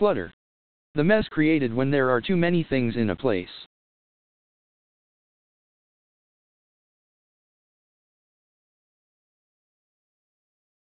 Clutter. The mess created when there are too many things in a place.